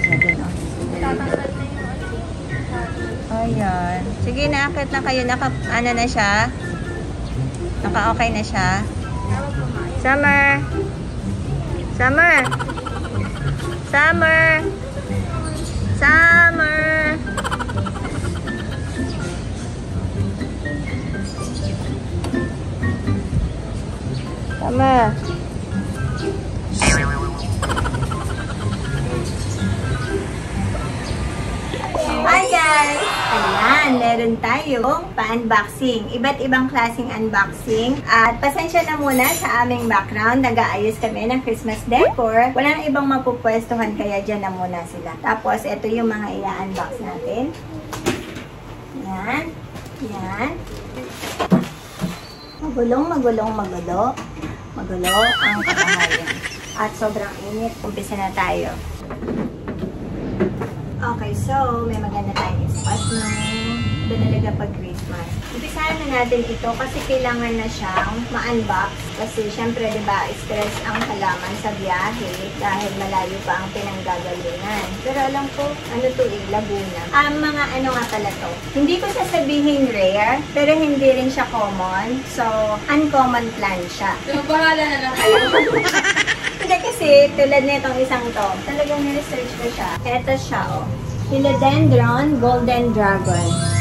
Siya din, oh. Ayan. Sige, naakit na kayo. Naka, ano na siya? Naka-okay na siya? Summer. Summer. Summer. Summer. Summer. Ayan, meron tayong pa-unboxing. Iba't ibang klaseng unboxing. At pasensya na muna sa aming background. Nag-aayos kami ng Christmas decor. Walang ibang mapupwestuhan kaya dyan na muna sila. Tapos, ito yung mga i-unbox natin. Yan. Yan. Magulong, magulong, magulo. Magulo ang kabahayan. At sobrang init. Umpisa na tayo. Okay, so may maganda tayong spot na binalaga pag Christmas. Umpisahan na natin ito kasi kailangan na siyang ma-unbox kasi syempre 'di ba stress ang halaman sa biyahe dahil malayo pa ang pinanggagalingan. Pero alam ko ano to eh, Laguna. Ang mga ano nga pala to. Hindi ko sasabihin rare, pero hindi rin siya common. So, uncommon plant siya. So, bahala na lang kayo. Hindi kasi, tulad nitong isang to, talagang ni-research ko siya. Ito siya, oh. Philodendron Golden Dragon.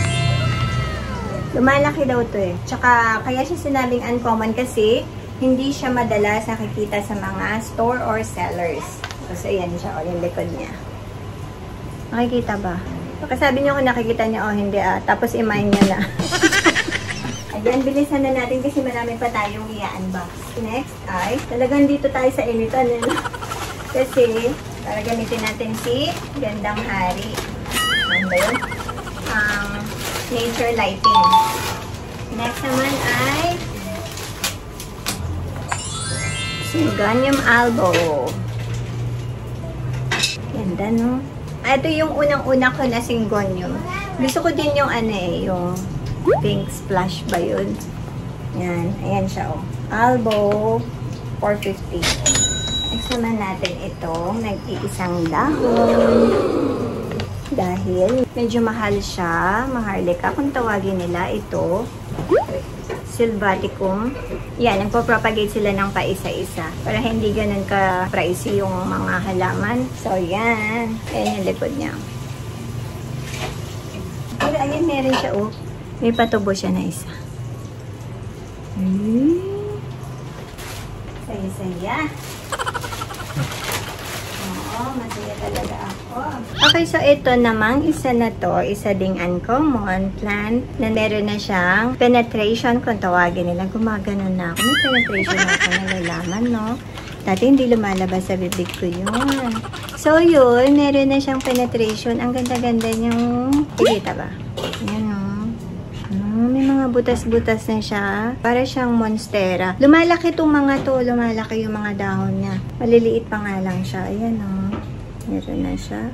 Lumalaki daw to eh. Tsaka, kaya siya sinabing uncommon kasi, hindi siya madalas nakikita sa mga store or sellers. So, ayan siya, oh, yung likod niya. Nakikita ba? Kasabi niyo kung nakikita niyo, oh, hindi ah. Tapos, imine niyo na. Ayan, bilisan na natin kasi marami pa tayong i-unbox. Next ay, talagang dito tayo sa initan. Ano? kasi, para gamitin natin si Gandang Hari. Ano ba yun? Ang nature lighting. Next naman ay Sigonium albo. Ganda, no? Ah, Ito yung unang-una ko na singonium. Gusto ko din yung ano eh, yung pink splash ba yun? Yan. Ayan siya, oh. Albo, 450. Next naman natin itong nag-iisang dahon. Dahil medyo mahal siya, maharlika. Kung tawagin nila ito, Silvaticum. Yan, nagpo-propagate sila ng paisa-isa. Para hindi ganun ka-pricey yung mga halaman. So, yan. Ayan yung likod niya. Pero ayun, meron siya, oh. May patubo siya na isa. Hmm. Saya-saya. Masaya talaga ako. Okay, so ito namang isa na to, isa ding uncommon plant na meron na siyang penetration kung tawagin nila. Gumagano na ako. May penetration ako nalalaman, no? Dati hindi lumalabas sa bibig ko yun. So yun, meron na siyang penetration. Ang ganda-ganda niyang... Ikita ba? Yan, no? Ah, may mga butas-butas na siya. Para siyang monstera. Lumalaki itong mga to. Lumalaki yung mga dahon niya. Maliliit pa nga lang siya. Ayan o. Meron na siya.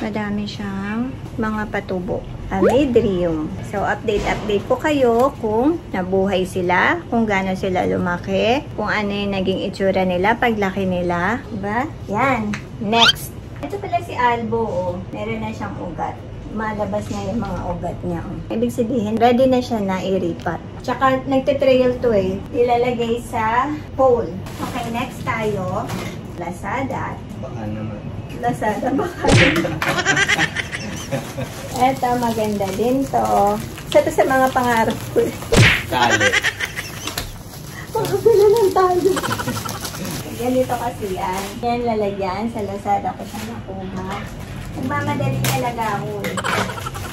Madami siyang mga patubo. Amidrium. So, update-update ko kayo kung nabuhay sila, kung gaano sila lumaki, kung ano yung naging itsura nila, paglaki nila. Diba? Yan. Next. Ito pala si Albo, oh. Meron na siyang ugat malabas na yung mga ugat niya. oh. Ibig sabihin, ready na siya na iripat. Tsaka, nagte-trail to eh. Ilalagay sa pole. Okay, next tayo. Lazada. Baka naman. Lazada baka. Eto, maganda din to. Isa to sa mga pangarap ko. Kali. Makapila ng talo. Ganito kasi yan. Yan lalagyan. Sa Lazada ko siya nakuha. Nagmamadali talaga ako. eh.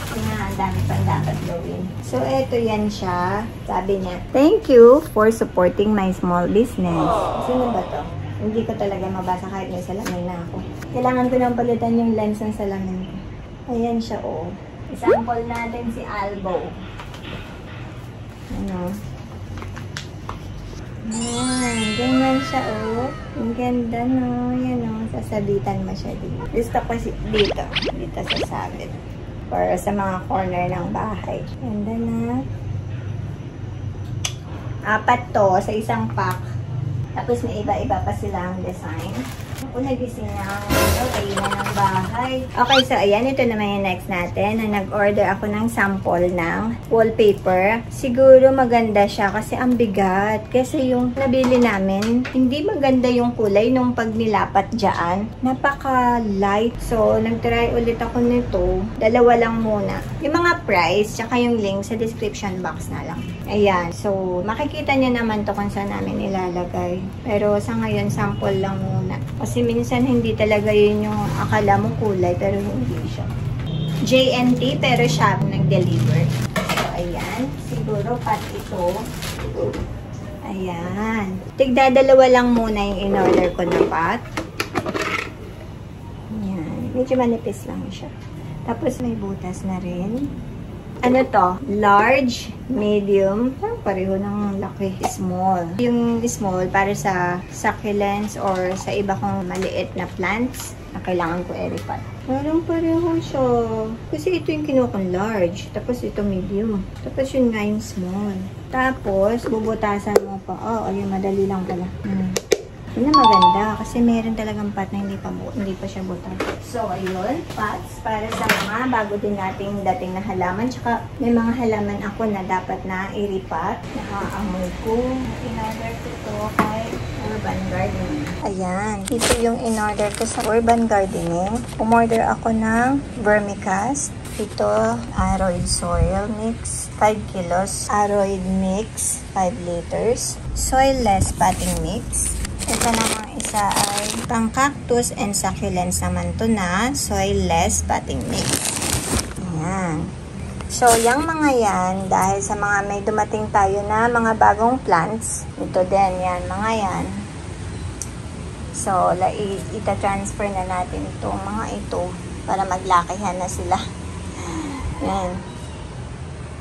Kasi nga, ang dami pang dapat gawin. So, eto yan siya. Sabi niya, Thank you for supporting my small business. Sino ba to? Hindi ko talaga mabasa kahit may salamin na ako. Kailangan ko nang palitan yung lens ng salamin ko. Ayan siya, oh. Isample natin si Albo. Ano? Yan, ganyan siya, oh. Ang ganda, no? Yan, oh. Sasabitan mo siya dito. Gusto ko si dito. Dito sa sabit. Or sa mga corner ng bahay. Ganda na. Apat to sa isang pack. Tapos may iba-iba pa silang design. Ako nagising na ano, kainan ng bahay. Okay, so ayan, ito naman yung next natin. Na nag-order ako ng sample ng wallpaper. Siguro maganda siya kasi ang bigat. Kasi yung nabili namin, hindi maganda yung kulay nung pag nilapat dyan. Napaka-light. So, nag-try ulit ako nito. Dalawa lang muna. Yung mga price, tsaka yung link sa description box na lang. Ayan. So, makikita niya naman to kung saan namin ilalagay. Pero sa ngayon, sample lang muna. Kasi minsan hindi talaga yun yung akala mo kulay, pero hindi siya. JNT, pero siya nag-deliver. So, ayan. Siguro pat ito. Ayan. Tigdadalawa lang muna yung in-order ko na pat. Ayan. Medyo manipis lang siya. Tapos may butas na rin. Ano to? Large, medium, parang pareho ng laki, small. Yung small para sa succulents or sa iba kong maliit na plants na kailangan ko i-repot. Parang pareho siya. Kasi ito yung kinukong large. Tapos ito medium. Tapos yun nga yung small. Tapos, bubutasan mo pa. Oh, ayun, madali lang pala. Hmm. Yun na maganda kasi meron talagang pot na hindi pa, hindi pa siya butas. So, ayun, pots para sa mga bago din nating dating na halaman. Tsaka may mga halaman ako na dapat na i-repot. Nakaamoy ko. In-order ko to kay Urban Gardening. Ayan, ito yung in-order ko sa Urban Gardening. Umorder ako ng vermicast. Ito, aroid soil mix, 5 kilos. Aroid mix, 5 liters. Soilless potting mix. Ito namang isa ay pang cactus and succulents naman to na soilless potting mix. Ayan. So, yung mga yan, dahil sa mga may dumating tayo na mga bagong plants, ito din yan, mga yan. So, ita-transfer na natin itong mga ito para maglakihan na sila. Yan.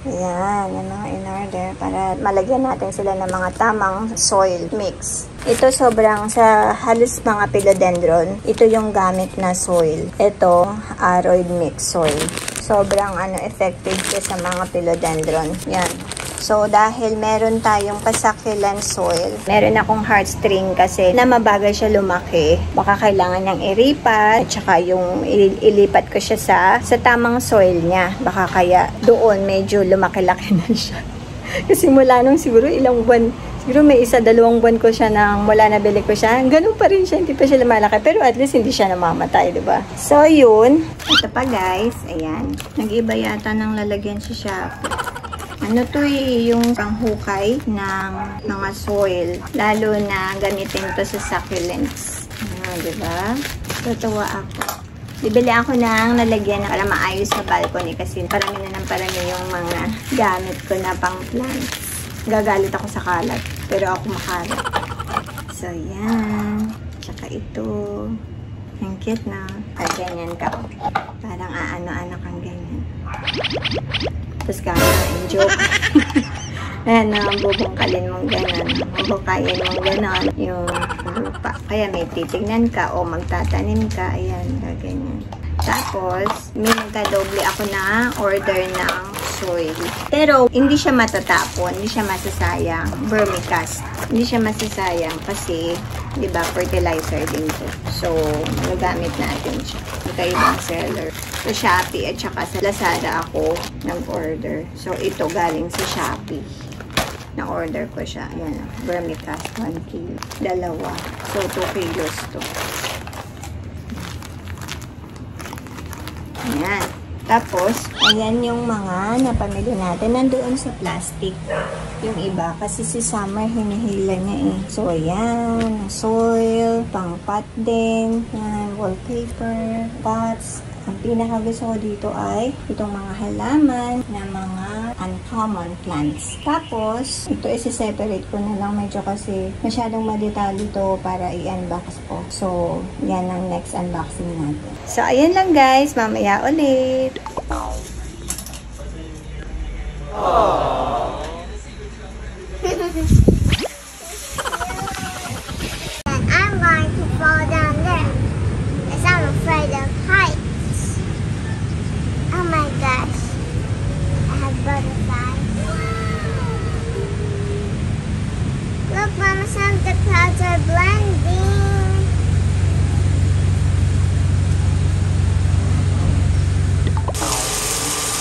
Yan, yung mga in-order para malagyan natin sila ng mga tamang soil mix. Ito sobrang sa halos mga philodendron, ito yung gamit na soil. Ito, aroid mix soil. Sobrang ano effective siya sa mga philodendron. Yan. So, dahil meron tayong pasucculent soil, meron akong heartstring kasi na mabagal siya lumaki. Baka kailangan niyang iripat, at saka yung ilipat ko siya sa, sa tamang soil niya. Baka kaya doon medyo lumaki-laki na siya. kasi mula nung siguro ilang buwan, siguro may isa, dalawang buwan ko siya nang mula na bili ko siya. Ganun pa rin siya, hindi pa siya lumalaki. Pero at least hindi siya namamatay, di ba? So, yun. Ito pa guys, ayan. Nag-iba yata ng lalagyan si Shopee. Ano to eh, yung panghukay ng mga soil. Lalo na gamitin to sa succulents. Ano, diba? Tatawa ako. Bibili ako ng nalagyan para maayos sa balcony kasi parami na ng parami yung mga gamit ko na pang plants. Gagalit ako sa kalat. Pero ako makalat. So, yan. Tsaka ito. Ang cute na. Ay, ganyan ka. Parang aano-ano kang ganyan. Tapos kakain. Joke. Ayan na, bubungkalin mong gano'n. Bubukayin mong gano'n yung lupa. Kaya may titignan ka o magtatanim ka. Ayan, gaganyan. Tapos, may nagkadoble ako na order ng soil. Pero, hindi siya matatapon. Hindi siya masasayang. Vermicast. Hindi siya masasayang kasi, di ba, fertilizer din to. So, magagamit natin siya. Magkaibang seller. Sa Shopee at saka sa Lazada ako nag-order. So, ito galing sa Shopee. Na-order ko siya. Ayan, vermicast 1 kilo. Dalawa. So, 2 kilos to. Ayan. Tapos, ayan yung mga napamili natin. Nandoon sa plastic. Yung iba. Kasi si Summer, hinihila niya eh. So, ayan. Soil, pang pot din. Yan, wallpaper, pots. Ang pinaka gusto ko dito ay itong mga halaman na mga uncommon plants. Tapos, ito isi-separate ko na lang medyo kasi masyadong madetalo to para i-unbox ko. So, yan ang next unboxing natin. So, ayan lang guys. Mamaya ulit.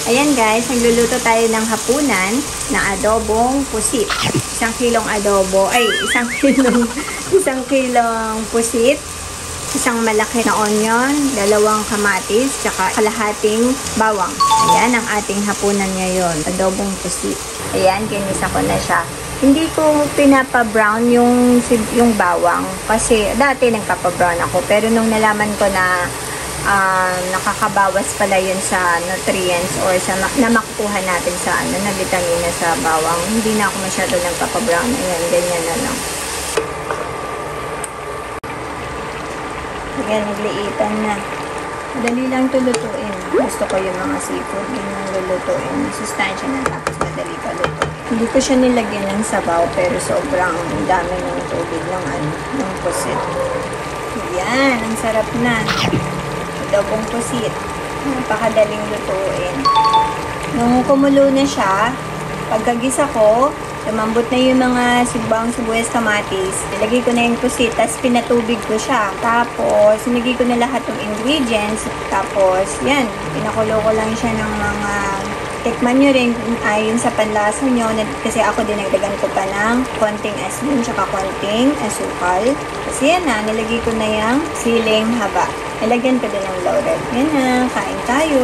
Ayan guys, nagluluto tayo ng hapunan na adobong pusit. Isang kilong adobo, ay isang kilong, isang kilong pusit, isang malaki na onion, dalawang kamatis, tsaka kalahating bawang. Ayan ang ating hapunan ngayon, adobong pusit. Ayan, kinisa ko na siya. Hindi ko pinapa-brown yung, yung bawang kasi dati nagpapa-brown ako pero nung nalaman ko na ah, nakakabawas pala yun sa nutrients or sa na makukuha natin sa ano na vitamina sa bawang. Hindi na ako masyado nagpapa-brown. Ayan, ganyan na lang. Ayan, nagliitan na. Madali lang ito lutuin. Gusto ko yung mga seafood. Yun yung lulutuin. Sustansya na tapos madali pa luto. Hindi ko siya nilagyan ng sabaw pero sobrang dami ng tubig ng ano, ng pusit. Ayan, ang sarap na adobong pusit. Napakadaling lutuin. Nung kumulo na siya, pagkagisa ko, lumambot na yung mga sibang sibuyas kamatis. Nilagay ko na yung pusit, tapos pinatubig ko siya. Tapos, sinigay ko na lahat ng ingredients. Tapos, yan, pinakulo ko lang siya ng mga tikman nyo rin ayon sa panlasa nyo. Kasi ako din nagdagan ko pa ng konting asin, tsaka konting asukal. Kasi yan na, nilagay ko na yung siling haba. Nilagyan ko din ng laurel. Yan na, kain tayo.